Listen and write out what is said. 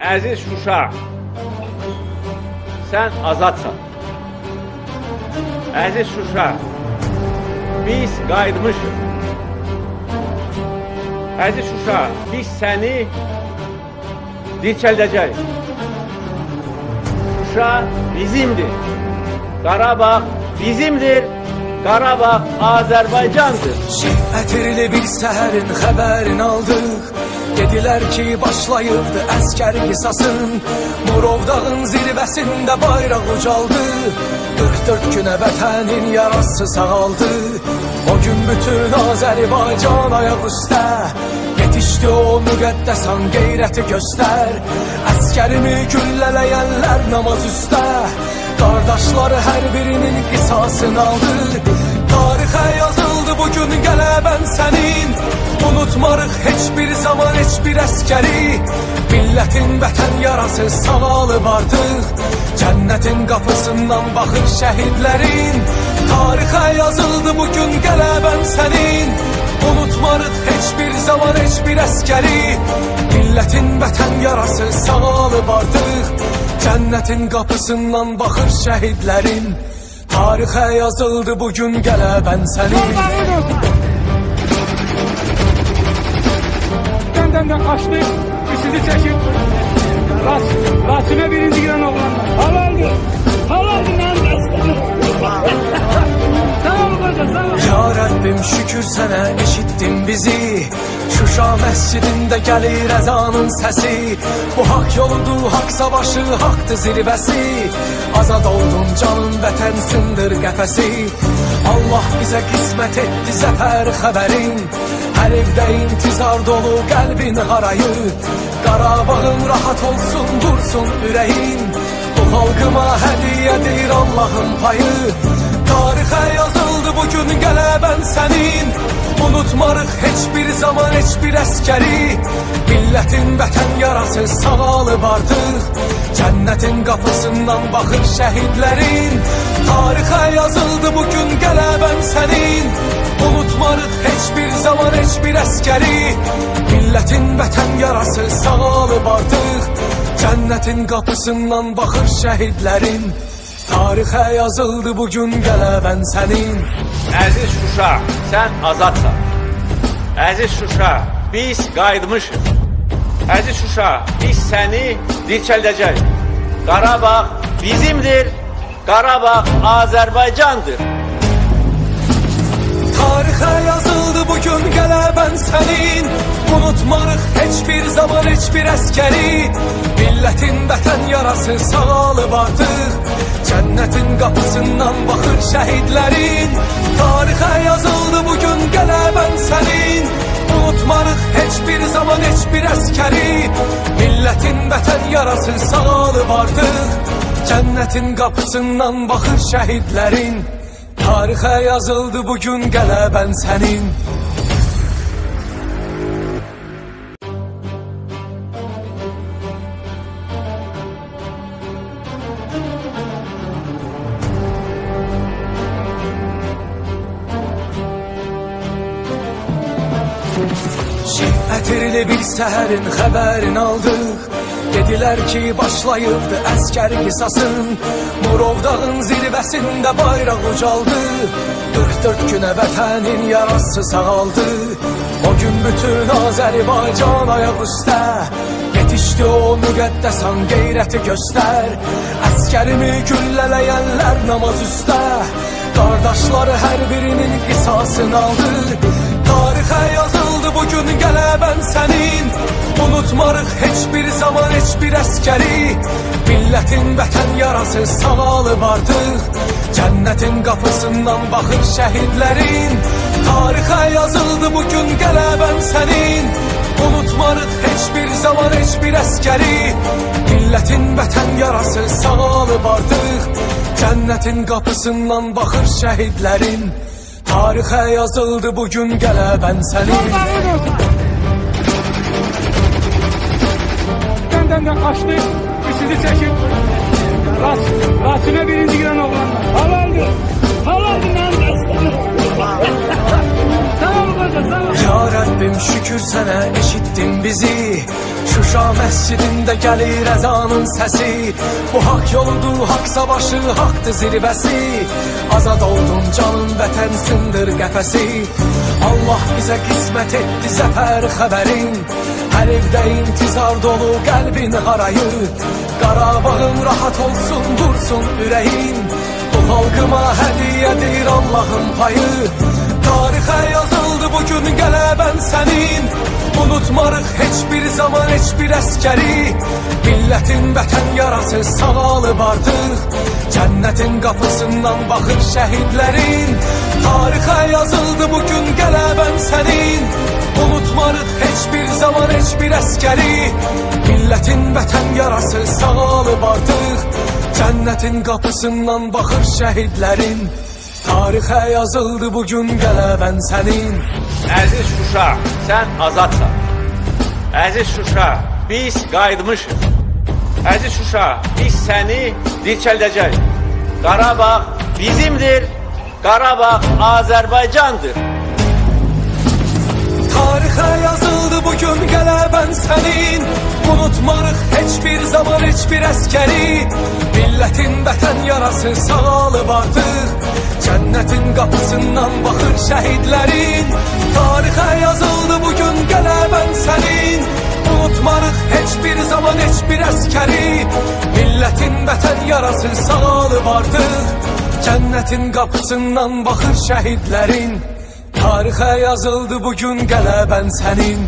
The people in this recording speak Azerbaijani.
Əziz Şuşa, sən azadsan. Əziz Şuşa, biz qayıtmışıq. Əziz Şuşa, biz səni dirçəldəcəyik. Şuşa bizimdir. Qarabağ bizimdir. Qarabağ Azərbaycandır. Ətirli bir səhərin xəbərini aldıq Dedilər ki, başlayıbdı əskər qisasın. Murov dağın zirvəsində bayraq ucaldı. 44 günə vətənin yarası sağaldı. O gün bütün Azərbaycan ayaq üstə. Yetişdi o müqəddəsan qeyrəti göstər. Əskərimi güllələyənlər namaz üstə. Qardaşları hər birinin qisasını aldı. Tarixə yazıldı bugün qələbən sənin Unutmarıq heç bir zaman heç bir əskəri. Millətin vətən yarası sağalıb artıq Cənnətin qapısından baxır şəhidlərin. Tarixə yazıldı bugün qələbən sənin. Unutmarıq heç bir zaman heç bir əskəri. Millətin vətən yarası sağalıb artıq Cənnətin qapısından baxır şəhidlərin. Tarixə yazıldı bugün qələbən sənin Evden de kaçtı. E sizi çekip ras, rasime birinci giren oğlan. Halaldır. Halaldır lan Tamam kardeş? Tamam. Ya Rabbim şükür sana eşitdin bizi Şuşa məscidində gəlir əzanın səsi Bu haqq yoludur, haqq savaşı, haqqdır zirvəsi Azad oldun canın vətən sındır qəfəsi Allah bizə qismət etdi zəfər xəbərin Hər evdə intizar dolu qəlbin harayı. Qarabağın rahat olsun, dursun ürəyin Bu xalqıma hədiyyədir Allahın payı Unutmarıq heç bir zaman heç bir əskəri. Millətin vətən yarası sağalıb artıq Cənnətin qapısından baxır şəhidlərin. Tarixə yazıldı bugün qələbən sənin. Unutmarıq heç bir zaman heç bir əskəri. Millətin vətən yarası sağalıb artıq Cənnətin qapısından baxır şəhidlərin Tarixə yazıldı bugün qələbən sənin Əziz Şuşa, sən azadsan. Əziz Şuşa, biz qayıtmışıq. Əziz Şuşa, biz səni dirçəldəcəyik. Qarabağ bizimdir. Qarabağ Azərbaycandır. Tarixə yazıldı bugün qələbən sənin Unutmarıq heç bir zaman heç bir əskəri Millətin vətən yarası sağalıb artıq Cənnətin qapısından baxır şəhidlərin Tarixə yazıldı bugün qələbən sənin Unutmarıq heç bir zaman heç bir əskəri Millətin vətən yarası sağalıb artıq Cənnətin qapısından baxır şəhidlərin Tarixə yazıldı bugün qələbən sənin Ətirli bir səhərin xəbərini aldıq Dedilər ki, başlayıbdı əskər qisasın. Murov dağın zirvəsində bayraq ucaldı. 44 günə vətənin yarası sağaldı. O gün bütün Azərbaycan ayaq üstə. Yetişdi o müqəddəsan qeyrəti göstər. Əskərimi güllələyənlər namaz üstə. Qardaşları hər birinin qisasını aldı bugün qələbən sənin. Unutmarıq heç bir zaman heç bir əskəri. Millətin vətən yarası sağalıb artıq Cənnətin qapısından baxır şəhidlərin. Tarixə yazıldı bugün qələbən sənin. Unutmarıq heç bir zaman heç bir əskəri. Millətin vətən yarası sağalıb artıq Cənnətin qapısından baxır şəhidlərin Tarihe yazıldı bugün gele ben seni. Benden de kaçtı sizi çekip Ras, Rasime birinci giren oğlanlar. Halaldı Halaldı lan Tamam mı kızım tamam. Rəbbim şükür sənə eşitdin bizi. Şuşa məscidində gəlir əzanın səsi Bu haqq yoludur, haqq savaşı, haqqdır zirvəsi Azad oldun canın vətən sındır qəfəsi Allah bizə qismət etdi zəfər xəbərin Hər evdə intizar dolu qəlbin harayı. Qarabağın rahat olsun, dursun ürəyin Bu xalqıma hədiyyədir Allahın payı. Tarixə yazıldı bugün qələbən sənin Unutmarıq heç bir zaman heç bir əskəri Millətin vətən yarası sağalıb artıq Cənnətin qapısından baxır şəhidlərin Tarixə yazıldı bugün qələbən sənin Unutmarıq heç bir zaman heç bir əskəri Millətin vətən yarası sağalıb artıq Cənnətin qapısından baxır şəhidlərin Tarixə yazıldı bugün qələbən sənin Əziz Şuşa, sən azadsan. Əziz Şuşa, biz qayıtmışıq. Əziz Şuşa, biz səni dirçəldəcək. Qarabağ bizimdir, Qarabağ Azərbaycandır. Tarixə yazıldı bugün qələbən sənin Unutmarıq heç bir zaman heç bir əskəri Millətin vətən yarası sağalıb artıq Cənnətin qapısından baxır şəhidlərin. Tarixə yazıldı bugün qələbən sənin. Unutmarıq heç bir zaman heç bir əskəri. Millətin vətən yarası sağalıb artıq Cənnətin qapısından baxır şəhidlərin. Tarixə yazıldı bugün qələbən sənin